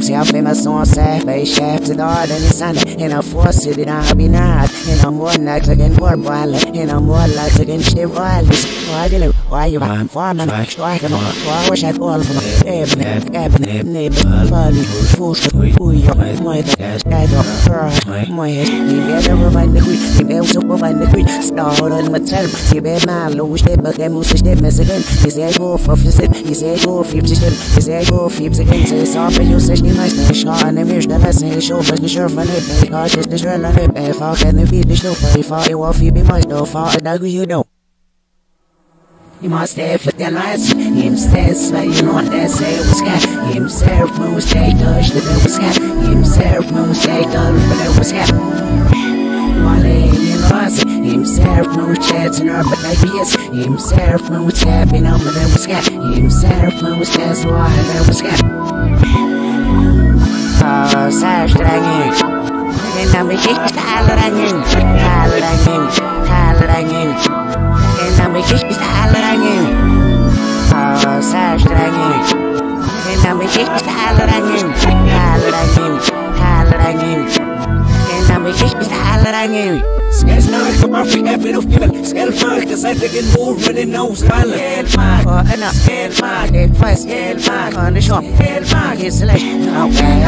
dragon. High famous on base shaft to the art the sun, and I force it, I'll be not, and I'm more like again, more violent, and I'm more like again, shit violence. Why did it? Why you I'm farming, striking on, why wish I'd all from cabinet, cabinet, neighbor, body, force, who you, my dad, dad, her, my head, you better find the queen, you better find the queen, start on my time, you better my low step, but then move step, mess again, he said go for fifty, he said go fifty, he said go fifty me like a shot and if you never say show but you sure funny pay hard. Just this real and if I can if you know but if I will feed me myself I agree you know. You must stay for the last Himself, but you know what they say was cat? Himself, no mistake, touch the devil was cat Himself, no mistake, touch the devil was cat Money, you know I say Himself, no chats, no but like yes Himself, no tapping, no but that was cat. Himself, no stats, why that was cat. Enam iki talrangin Talrangin Talrangin Enam iki talrangin Sastrangin Enam iki talrangin Talrangin Talrangin Enam iki talrangin Skal snakke om Afrika, men du skal Skal fuck, der satte ikke en move med den nose Valle Elmark og ender Elmark Det er fast Elmark Og det shop Elmark Is like Okay,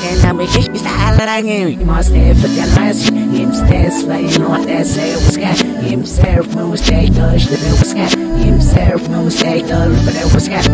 talrenging Talrenging Talrenging En vi ikke talrenging You must stay for the last Him stays flying on that say was cat Himself moves they touch the bill was cat Himself moves they touch the bill was cat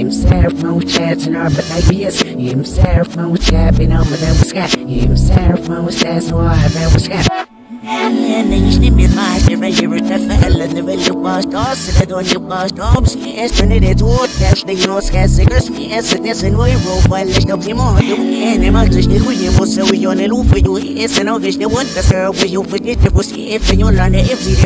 Himself no chats and urban ideas Himself no tapping on the was cat Himself no that's why there was cat And then you snip your mind, you're ready to fell and the value past us, and on your past jobs, yes, and it is what that's the no scarce, yes, and yes, and we roll while there's no more. You and him, I just knew you was so you on a loop for you, yes, and all this, the one that's her, where you forget the pussy, if you learn the if the